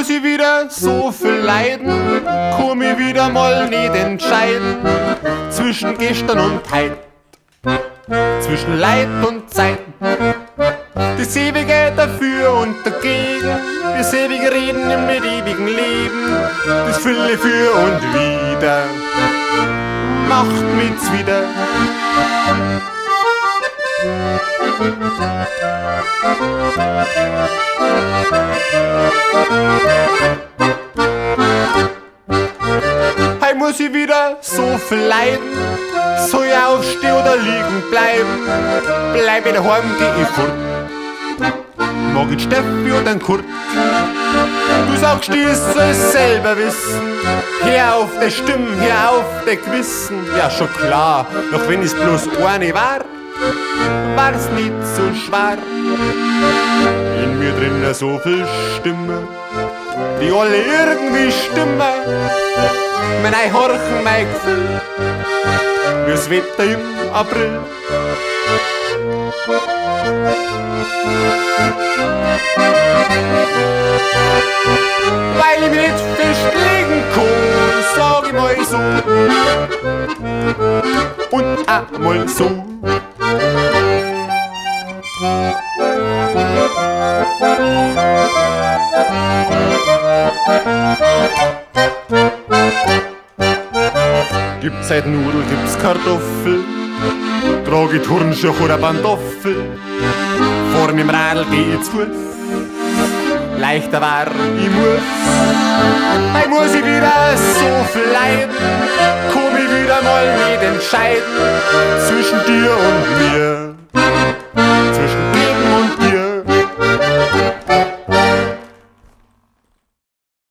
muss ich wieder so viel leiden, komm ich wieder mal nicht entscheiden zwischen gestern und heut, zwischen Leid und Zeit. Das ewige dafür und dagegen, das ewige Reden mit ewigem Leben, das Fülle für und wieder, macht mit's wieder. Heim muss ich wieder so viel leiden, soll ich aufstehen oder liegen bleiben, bleib ich daheim, geh ich fort. Mag ich Steffi oder Kurt? Du sagst, ich soll selber wissen. Hör auf der Stimme, hör auf der Gewissen. Ja, schon klar, doch wenn es bloß eine war, war's nicht so schwer. In mir drin so viel Stimme, die alle irgendwie stimmen. Wenn ich horchen mein Gefühl, wie's Wetter im April. Weil ich mich nicht festlegen kann, sag ich mal so. Und einmal so. Gibt's halt Nudel, gibt's Kartoffel, trage ich Turnschuhe oder Pantoffel, vor dem Radl geh ich zu Fuß, leichter war ich muss. Hey, muss ich wieder so viel leiden, komm ich wieder mal nicht entscheiden, zwischen dir und mir.